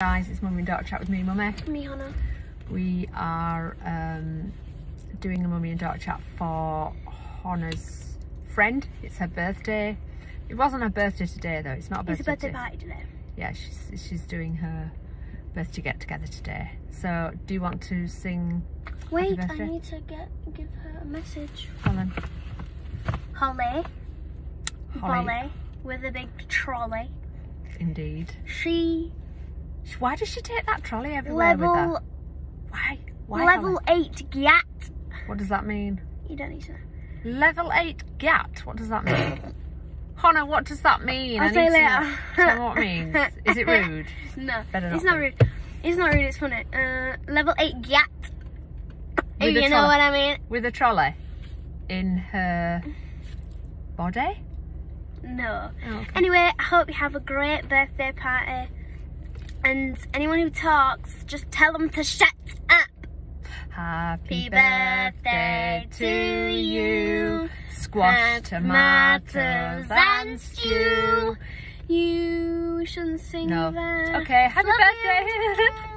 Guys, it's mummy and daughter chat with me, mummy. Me, Hannah. We are um, doing a mummy and daughter chat for Hannah's friend. It's her birthday. It wasn't her birthday today though. It's not a It's birthday. It's a birthday party today. Yeah, she's she's doing her birthday get together today. So, do you want to sing? Wait, I need to get give her a message. Helen? Holly, Holly. Bolly, with a big trolley. Indeed. She Why does she take that trolley everywhere with her? level Why? Why? level Helen? eight gat. What does that mean? You don't need to know. Level 8 GAT. What does that mean? Hannah, what does that mean? I'll I you later. Tell me what it means. Is it rude? No, Better it's not not be. rude. It's not rude. It's funny. Uh, level eight gat. With If you know what I mean. With a trolley in her body? No. Oh, okay. Anyway, I hope you have a great birthday party. And anyone who talks, just tell them to shut up. Happy birthday to you. Squash, tomatoes, and stew. You shouldn't sing No. that. Okay, happy Love birthday.